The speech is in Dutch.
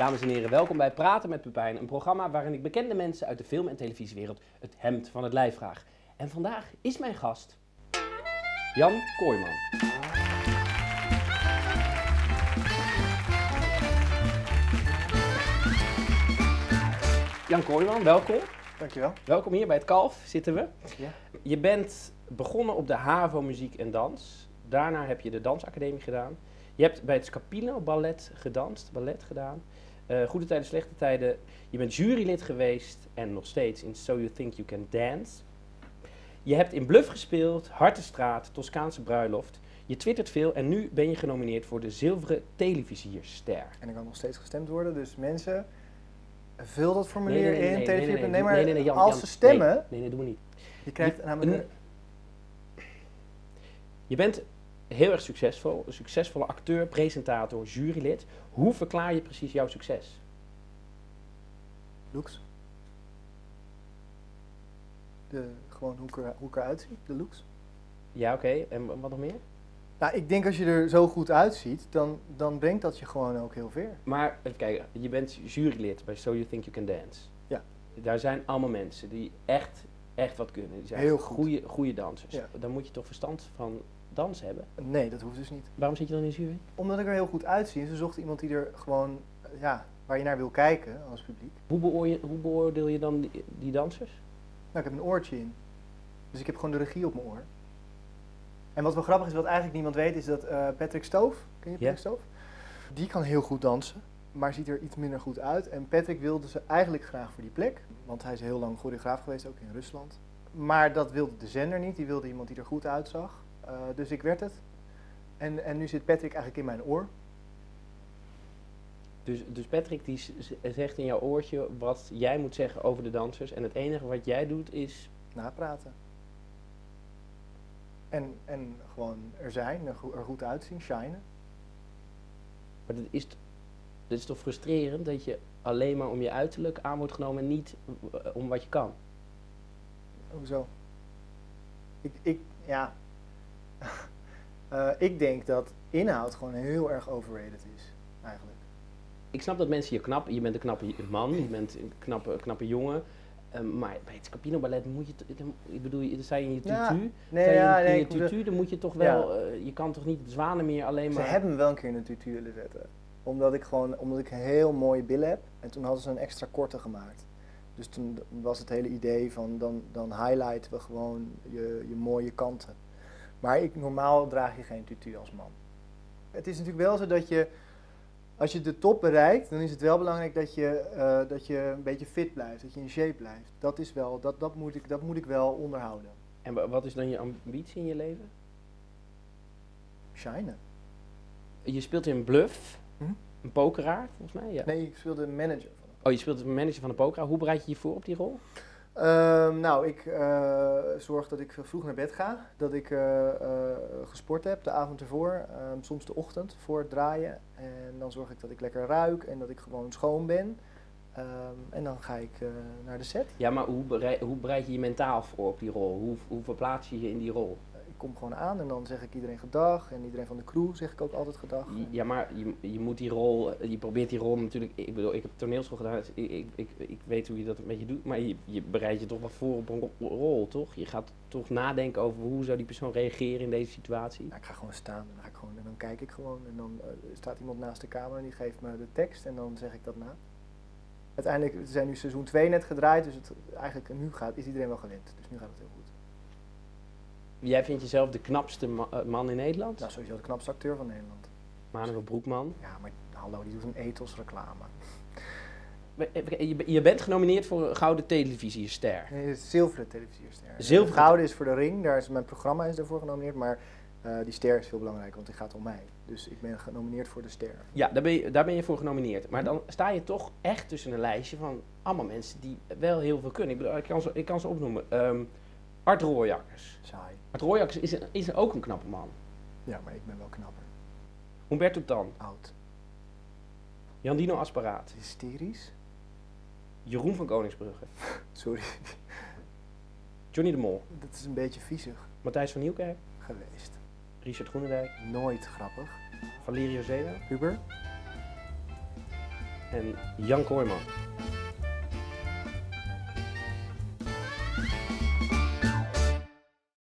Dames en heren, welkom bij Praten met Pepijn, een programma waarin ik bekende mensen uit de film- en televisiewereld het hemd van het lijf vraag. En vandaag is mijn gast Jan Kooijman. Jan Kooijman, welkom. Dankjewel. Welkom hier bij het Kalf zitten we. Ja. Je bent begonnen op de HAVO Muziek en Dans. Daarna heb je de dansacademie gedaan. Je hebt bij het Scapino Ballet gedanst, ballet gedaan. Eh, goede tijden, slechte tijden. Je bent jurylid geweest en nog steeds in So You Think You Can Dance. Je hebt in Bluff gespeeld, Hartenstraat, Toscaanse Bruiloft. Je twittert veel en nu ben je genomineerd voor de Zilveren Televisierster. En er kan nog steeds gestemd worden, dus mensen, vul dat formulier Nee, nee, nee, in. nee, TV4. nee, nee, nee, nee, maar nee, nee, nee, Jan, als Jan, ze stemmen, Nee, nee, nee, doen we niet. je krijgt Je- namelijk... een- Je bent heel erg succesvol, een succesvolle acteur, presentator, jurylid. Hoe verklaar je precies jouw succes? looks. De, gewoon hoe ik, er, hoe ik eruit zie, de looks. Ja, oké. En wat nog meer? Nou, ik denk als je er zo goed uitziet, dan, dan brengt dat je gewoon ook heel ver. Maar even kijken, je bent jurylid bij So You Think You Can Dance. Ja. Daar zijn allemaal mensen die echt, echt wat kunnen. Die zijn Heel goed. goede, goede dansers. Ja. Dan moet je toch verstand van dans hebben. Nee, dat hoeft dus niet. Waarom zit je dan in jury? Omdat ik er heel goed uitzie. Ze zochten iemand die er gewoon, ja, waar je naar wil kijken als publiek. Hoe beoordeel je, hoe beoordeel je dan die, die dansers? Nou, ik heb een oortje in. Dus ik heb gewoon de regie op mijn oor. En wat wel grappig is, wat eigenlijk niemand weet, is dat eh, Patrick Stoof, ken je Ja. Patrick Stoof? Die kan heel goed dansen, maar ziet er iets minder goed uit. En Patrick wilde ze eigenlijk graag voor die plek, want hij is heel lang choreograaf geweest, ook in Rusland. Maar dat wilde de zender niet, die wilde iemand die er goed uitzag. Eh, dus ik werd het. En, en nu zit Patrick eigenlijk in mijn oor. Dus, dus Patrick die zegt in jouw oortje wat jij moet zeggen over de dansers. En het enige wat jij doet is. napraten. En, en gewoon er zijn, er, go- goed uitzien, shinen. Maar dit is, t- dit is toch frustrerend dat je alleen maar om je uiterlijk aan wordt genomen en niet eh, om wat je kan. Hoezo? Ik, ik ja. Eh, ik denk dat inhoud gewoon heel erg overrated is, eigenlijk. Ik snap dat mensen je knap, je bent een knappe man, je bent een knappe, knappe jongen. eh, maar bij het Scapino Ballet moet je, ik bedoel, je- je in je tutu. Ja, Nee, ja, in, nee, in je tutu, dan moet je toch wel, je kan toch niet zwanen meer alleen Ze maar... hebben me wel een keer in een tutu willen zetten. Omdat ik gewoon, omdat ik heel mooie billen heb. En toen hadden ze een extra korte gemaakt. Dus toen was het hele idee van, dan, dan highlighten we gewoon je, je mooie kanten. Maar ik, normaal draag je geen tutu als man. Het is natuurlijk wel zo dat je, als je de top bereikt, dan is het wel belangrijk dat je, eh, dat je een beetje fit blijft. Dat je in shape blijft. Dat is wel, dat, dat, moet, ik, dat moet ik wel onderhouden. En wa- wat is dan je ambitie in je leven? Shinen. Je speelt in Bluff, Hm? een pokeraar volgens mij. Ja. Nee, ik speelde manager van Oh, je speelt de manager van de pokeraar. Hoe bereid je je voor op die rol? Ehm, nou, ik eh, zorg dat ik vroeg naar bed ga. Dat ik eh, eh, gesport heb de avond ervoor. ehm, soms de ochtend voor het draaien. En dan zorg ik dat ik lekker ruik en dat ik gewoon schoon ben. Ehm, en dan ga ik naar de set. Ja, maar hoe bereid, hoe bereid je je mentaal voor op die rol? Hoe, hoe verplaats je je in die rol? Kom gewoon aan en dan zeg ik iedereen gedag. En iedereen van de crew zeg ik ook altijd gedag. Ja, maar je, je moet die rol, je probeert die rol natuurlijk. Ik bedoel, ik heb toneelschool gedaan, dus ik, ik, ik, ik weet hoe je dat een beetje doet. Maar je, je bereidt je toch wel voor op een ro- rol, toch? Je gaat toch nadenken over hoe zou die persoon reageren in deze situatie. Nou, ik ga gewoon staan en dan, ga ik gewoon, en dan kijk ik gewoon. En dan eh, staat iemand naast de camera en die geeft me de tekst en dan zeg ik dat na. Uiteindelijk, we zijn nu seizoen 2 net gedraaid, dus het, eigenlijk nu gaat, is iedereen wel gewend. Dus nu gaat het heel goed. Jij vindt jezelf de knapste ma- eh, man in Nederland? Nou, sowieso de knapste acteur van Nederland. Manuel Broekman. Ja, maar hallo, die doet een ethos reclame. Je, je bent genomineerd voor een Gouden Televisiester. Nee, zilveren televisierster. Zilveren De gouden is voor de ring, daar is mijn programma is daarvoor genomineerd, maar eh, die ster is veel belangrijker, want die gaat om mij. Dus ik ben genomineerd voor de ster. Ja, daar ben, je, daar ben je voor genomineerd. Maar dan sta je toch echt tussen een lijstje van allemaal mensen die wel heel veel kunnen. Ik, bedoel, ik, kan, ze, ik kan ze opnoemen. Ehm, Art Rooijakkers. Saai. Art Rooijakkers is, een- is ook een knappe man. Ja, maar ik ben wel knapper. Humberto Tan. Oud. Jandino Asparaat. Hysterisch? Jeroen van Koningsbrugge. Sorry, Johnny de Mol. dat is een beetje viezig Matthijs van Nieuwkerk. geweest. Richard Groenendijk. Nooit grappig. Valerio Zena. Huber? en Jan Kooijman.